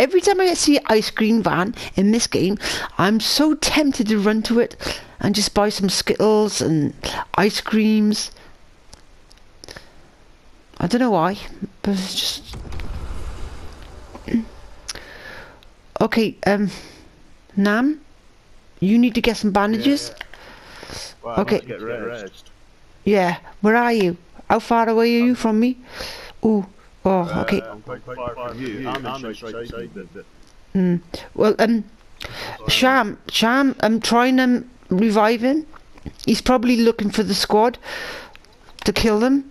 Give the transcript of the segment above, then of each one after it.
Every time I see an ice cream van in this game, I'm so tempted to run to it and just buy some Skittles and ice creams. I don't know why, but it's just. okay, um, Nam, you need to get some bandages. Yeah. Well, Okay. Get rest. Yeah, where are you? How far away are you from me? Ooh, oh, okay. Uh, I'm quite far from you. I'm in straight beside you, but Mm. Well, um, Sham, Sham, I'm trying to revive him. He's probably looking for the squad to kill them.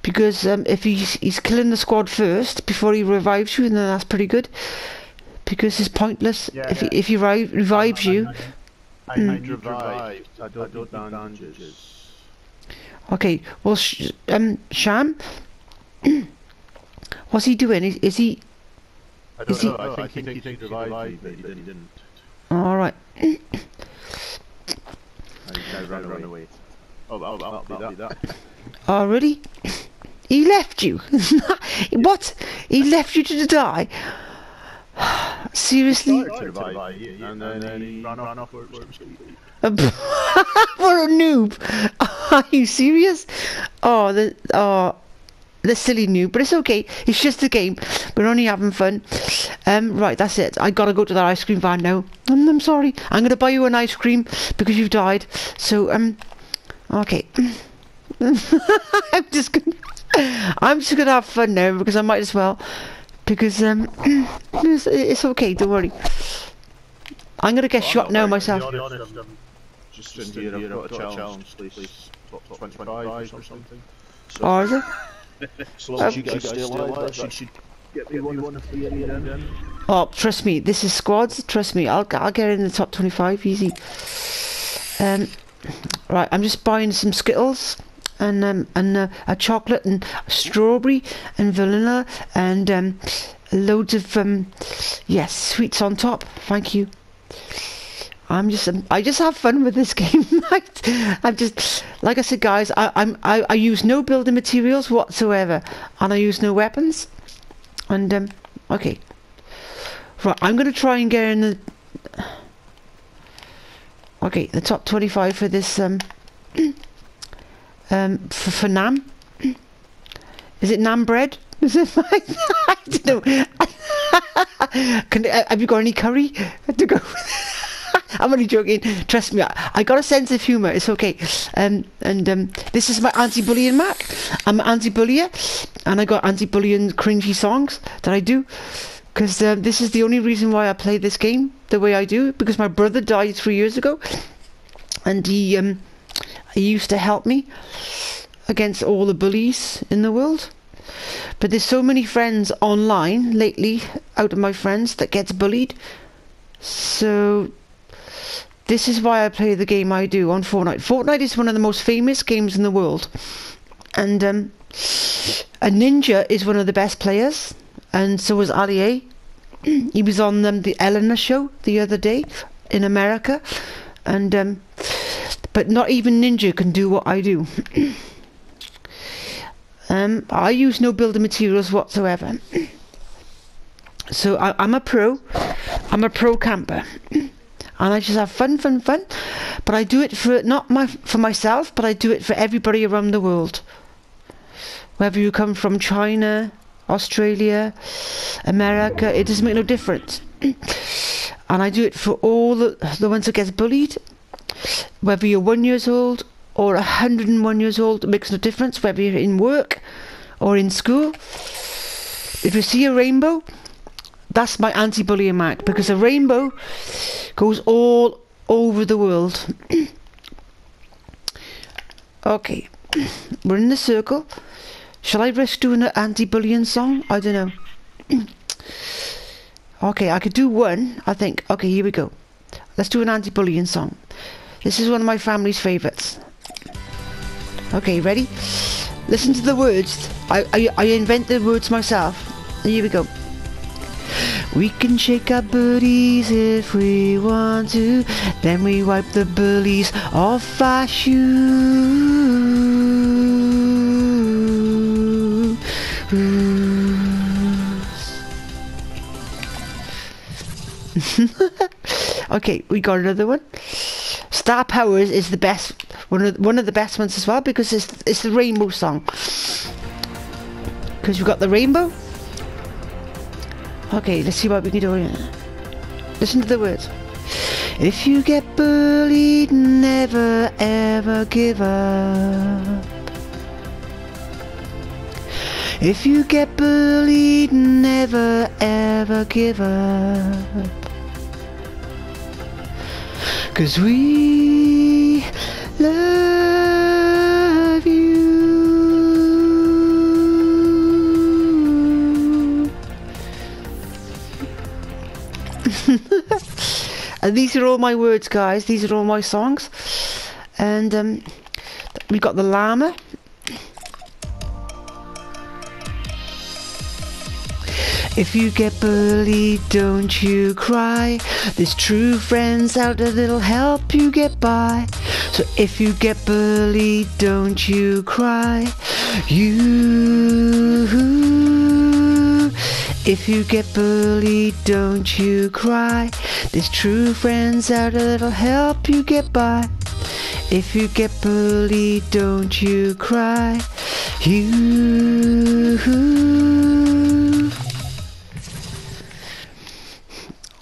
Because um, if he's, he's killing the squad first before he revives you, then that's pretty good. Because it's pointless Yeah, if, yeah. He, if he ri- revives you. I, Mm. I need revived. I don't need bandages. Okay, well, sh- um, Sham, what's he doing? Is, is he I don't he- know. I think, he think he revived me, but he didn't. didn't. all right? I, I ran, away. away. Oh, I'll, I'll, I'll be that. Already? Oh, he left you. what? He left you to die? Seriously? Started to and then he ran off, for some sleep. what a noob! Are you serious? Oh, the oh, the silly new, But it's okay. It's just a game. We're only having fun. Um, right, that's it. I gotta go to that ice cream van now. I'm, I'm sorry. I'm gonna buy you an ice cream because you've died. So um, okay. I'm just gonna. I'm just gonna have fun now because I might as well. Because um, it's, it's okay. Don't worry. I'm gonna get shot now myself. To be honest, I'm just in here. I've got a challenge. Please, top 25 or something. Or is it? As long as you guys stay alive, that should get me one of the end. Oh, trust me, this is squads. Trust me, I'll I'll get in the top twenty-five easy. Um, right, I'm just buying some Skittles and um and uh, a chocolate and strawberry and vanilla and um loads of um yes sweets on top. Thank you. I'm just I just have fun with this game. I'm just like I said, guys. I, I'm I, I use no building materials whatsoever, and I use no weapons. And um, okay, right. I'm gonna try and get in the okay the top 25 for this um um for, for Nam. Is it Nam bread? Is it? I don't know. Can, uh, have you got any curry to go? with? I'm only joking. Trust me, I, I got a sense of humour. It's okay. Um, and um, this is my anti-bullying Mac. I'm an anti-bullier, and I got anti-bullying cringy songs that I do. Because uh, this is the only reason why I play this game the way I do. Because my brother died three years ago, and he um, he used to help me against all the bullies in the world. But there's so many friends online lately, out of my friends, that gets bullied. So this is why I play the game I do on Fortnite. Fortnite is one of the most famous games in the world, and um, a ninja is one of the best players, and so was Ali A. he was on um, the Ellen show the other day in America, and um, but not even Ninja can do what I do. um, I use no building materials whatsoever. So I, I'm a pro. I'm a pro camper, and I just have fun, fun, fun. But I do it for not my for myself, but I do it for everybody around the world. Whether you come from China, Australia, America, it doesn't make no difference. and I do it for all the, the ones that get bullied. Whether you're one years old or 101 years old, it makes no difference. Whether you're in work or in school. If you see a rainbow, that's my anti-bullying act because a rainbow goes all over the world. okay, we're in the circle. Shall I risk doing an anti-bullying song? I don't know. okay, I could do one. I think. Okay, here we go. Let's do an anti-bullying song. This is one of my family's favourites. Okay, ready? Listen to the words. I, I, I invent the words myself. Here we go. We can shake our booties if we want to. Then we wipe the bullies off our shoes. okay, we got another one. Star Powers is the best, one of one of the best ones as well because it's it's the rainbow song. Because we've got the rainbow. Okay, let's see what we can do. Listen to the words. If you get bullied, never ever give up. If you get bullied, never ever give up. Cause we and these are all my words, guys. These are all my songs. And um, we got the llama. If you get bullied, don't you cry. There's true friends out there that'll help you get by. So if you get bullied, don't you cry. You. If you get bullied, don't you cry. There's true friends out there that'll help you get by. If you get bullied, don't you cry. You.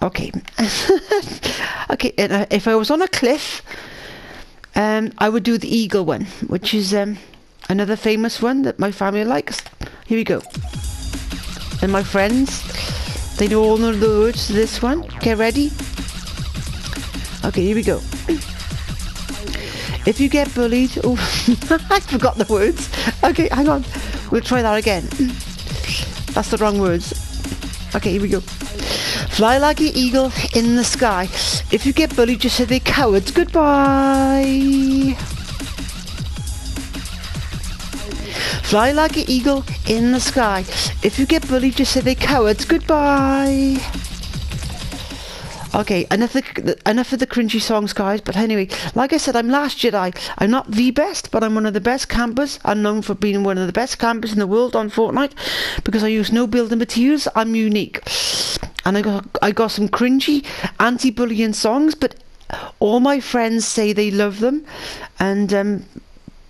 Okay. okay, and, uh, if I was on a cliff, um, I would do the eagle one, which is um, another famous one that my family likes. Here we go. And my friends, they all of the words to this one. Okay, ready? Okay, here we go. If you get bullied, oh, I forgot the words. Okay, hang on. We'll try that again. That's the wrong words. Okay, here we go. Fly like an eagle in the sky. If you get bullied, just say they cowards. Goodbye. Fly like an eagle in the sky. If you get bullied, just say they're cowards. Goodbye. Okay, enough of, the, enough of the cringy songs, guys. But anyway, like I said, I'm Last Jedi. I'm not the best, but I'm one of the best campers. I'm known for being one of the best campers in the world on Fortnite because I use no building materials. I'm unique, and I got I got some cringy anti-bullying songs, but all my friends say they love them, and um,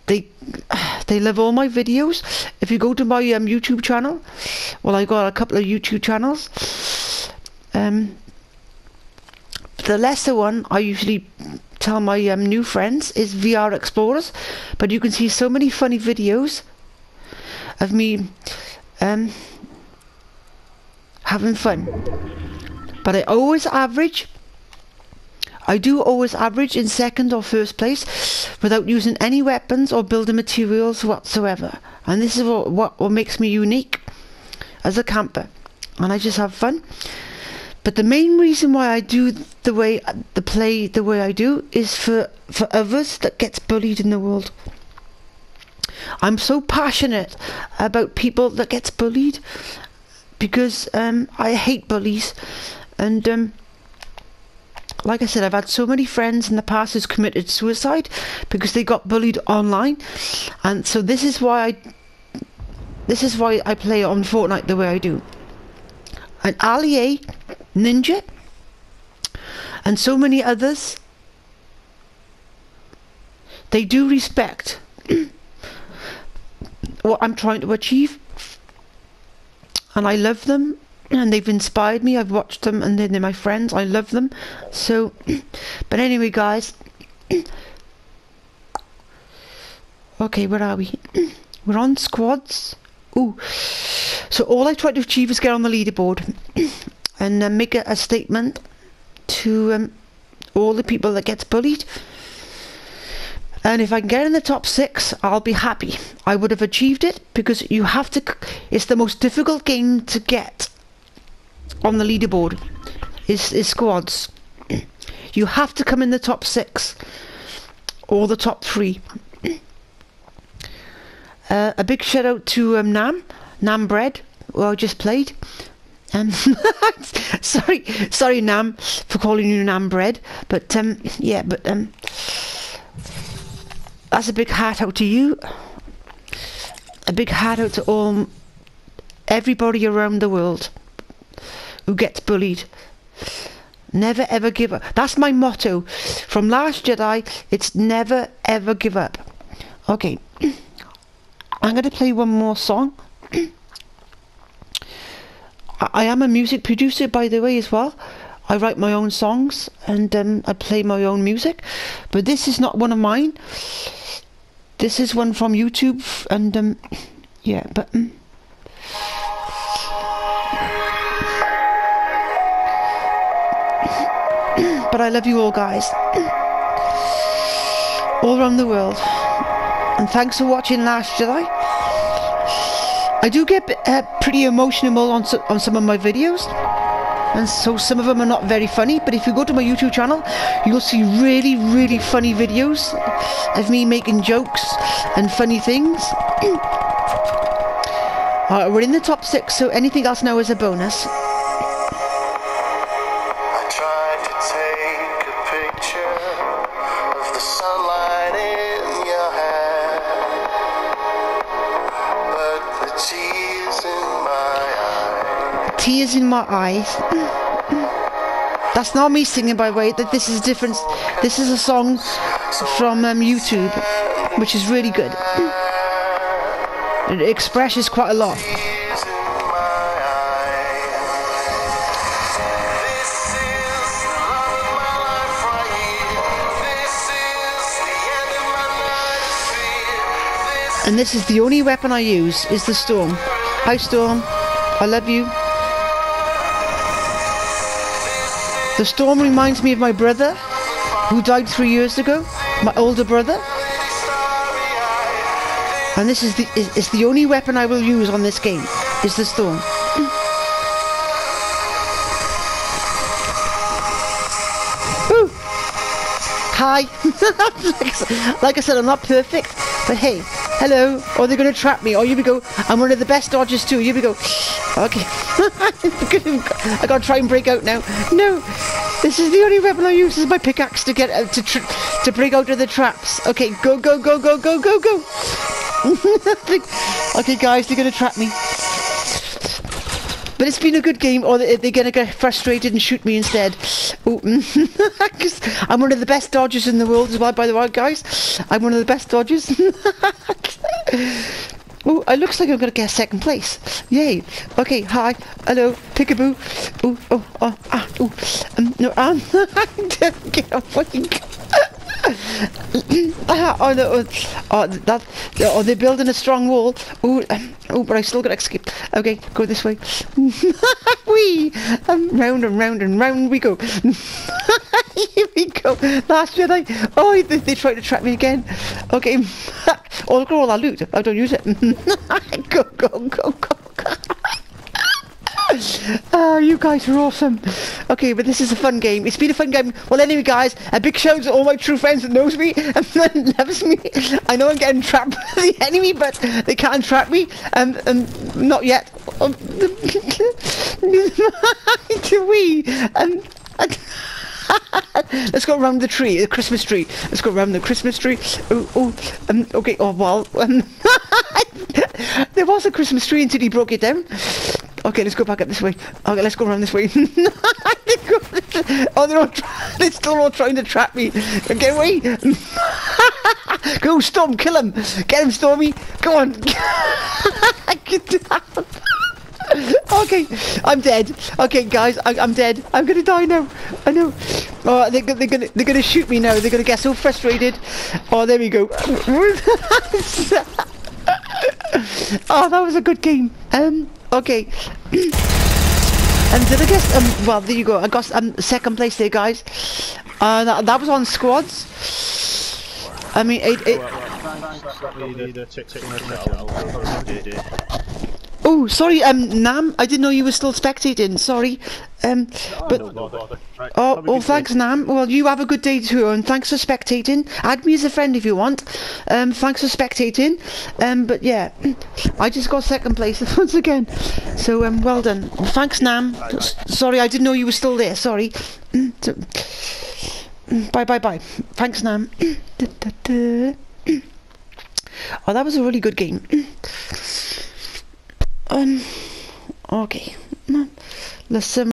they they love all my videos. If you go to my um, YouTube channel, well, I got a couple of YouTube channels. Um, the lesser one I usually tell my um, new friends is VR Explorers, but you can see so many funny videos of me um, having fun. But I always average. I do always average in second or first place without using any weapons or building materials whatsoever. And this is what, what, what makes me unique as a camper. And I just have fun. But the main reason why I do the way the play the way I do is for for others that gets bullied in the world. I'm so passionate about people that gets bullied because um, I hate bullies, and um, like I said, I've had so many friends in the past who's committed suicide because they got bullied online, and so this is why I this is why I play on Fortnite the way I do. And Ali A Ninja, and so many others, they do respect what I'm trying to achieve. And I love them, and they've inspired me. I've watched them, and they're my friends. I love them. So, but anyway, guys. okay, where are we? We're on squads. Ooh. So all I try to achieve is get on the leaderboard and uh, make a, a, statement to um, all the people that gets bullied. And if I can get in the top six, I'll be happy. I would have achieved it because you have to. It's the most difficult game to get on the leaderboard. Is is squads. You have to come in the top six or the top three. Uh, a big shout out to um, Nam, Nam Bread, who I just played. Um, sorry, sorry, Nam, for calling you Nam Bread, but um, yeah, but um, that's a big hat out to you. A big hat out to all, everybody around the world who gets bullied. Never ever give up. That's my motto. From Last Jedi, it's never ever give up. Okay. I'm going to play one more song. I, am a music producer, by the way, as well. I write my own songs and um, I play my own music. But this is not one of mine. This is one from YouTube, and um, yeah, but. Um, but I love you all, guys. all around the world. And thanks for watching Last Jedi. I do get uh, pretty emotional on, so, on some of my videos. And so some of them are not very funny, but if you go to my YouTube channel, you'll see really, really funny videos of me making jokes and funny things. we're in the top six, so anything else now is a bonus. Tears in my eyes. That's not me singing, by the way. That this is different. This is a song from um, YouTube, which is really good. It expresses quite a lot. And this is the only weapon I use, is the storm. Hi Storm, I love you. The storm reminds me of my brother, who died three years ago, my older brother. And this is the is, the only weapon I will use on this game, is the storm. Hi. like I said, I'm not perfect, but hey, hello. Or they're going to trap me. Or you go, I'm one of the best dodgers too. You go, okay. I gotta try and break out now. No, this is the only weapon I use is my pickaxe to get out to to break out of the traps. Okay, go, go, go, go, go, go, go. okay, guys, they're gonna trap me. But it's been a good game, or they're gonna get frustrated and shoot me instead. Because I'm one of the best dodgers in the world as well, by the way, guys. I'm one of the best dodgers. Oh, it looks like I'm going to get second place. Yay. Okay, hi. Hello. Peekaboo. Oh, oh, oh, ah, oh. Um, no, um, get away. ah, oh, no, oh, that, oh, they're building a strong wall. Oh, um, oh, but I still got to escape. Okay, go this way. Wee, um, round and round and round we go. Here we go. Last Jedi. Oh, they, they tried to trap me again. Okay. oh, look at all that loot. I don't use it. go, go, go, go. Oh, you guys are awesome. Okay, but this is a fun game. It's been a fun game. Well, anyway, guys, a big shout out to all my true friends that knows me and loves me. I know I'm getting trapped by the enemy, but they can't trap me. Um, um not yet. Um, we um. Let's go around the tree, the Christmas tree. Let's go around the Christmas tree. Oh, oh, um, okay. Oh, well, um, there was a Christmas tree until he broke it down. Okay, let's go back up this way. Okay, let's go around this way. oh, they're all they're still all trying to trap me. Get away! go, Storm, kill him! Get him, Stormy! Go on! Get down! okay, I'm dead. Okay, guys, I, am dead. I'm gonna die now. I know. Oh, they're, they're gonna they're gonna shoot me now. They're gonna get so frustrated. Oh, there we go. oh, that was a good game. Um. Okay. and did I guess, um, well, there you go. I got um, second place there, guys. Uh, that, that was on squads. I mean, it, it, Oh, sorry, um, Nam, I didn't know you were still spectating. Sorry, um, but oh, oh, thanks, Nam. Well, you have a good day too, and thanks for spectating. Add me as a friend if you want. Um, thanks for spectating. Um, but yeah, I just got second place once again. So um, well done. Thanks, Nam. Sorry, I didn't know you were still there. Sorry. Bye, bye, bye. Thanks, Nam. Oh, that was a really good game. Um, okay. Let's Listen.